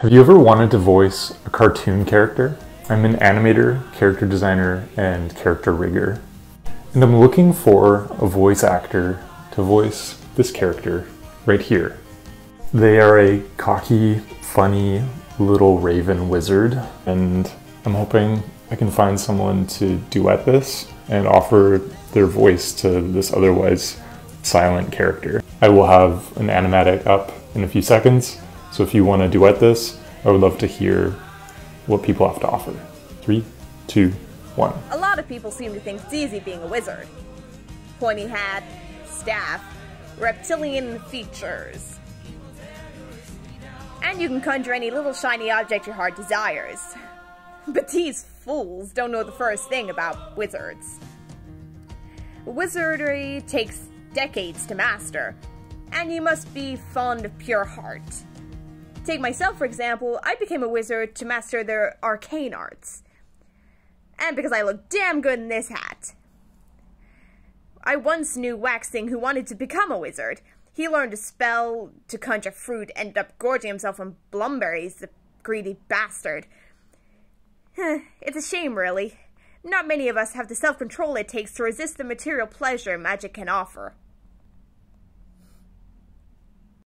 Have you ever wanted to voice a cartoon character? I'm an animator, character designer, and character rigger. And I'm looking for a voice actor to voice this character right here. They are a cocky, funny little raven wizard, and I'm hoping I can find someone to duet this and offer their voice to this otherwise silent character. I will have an animatic up in a few seconds, so if you want to duet this, I would love to hear what people have to offer. Three, two, one. A lot of people seem to think it's easy being a wizard. Pointy hat, staff, reptilian features. And you can conjure any little shiny object your heart desires. But these fools don't know the first thing about wizards. Wizardry takes decades to master, and you must be fond of pure heart. Take myself, for example, I became a wizard to master their arcane arts. And because I look damn good in this hat. I once knew Waxwing who wanted to become a wizard. He learned a spell to conjure fruit, ended up gorging himself on blumberries, the greedy bastard. it's a shame, really. Not many of us have the self-control it takes to resist the material pleasure magic can offer.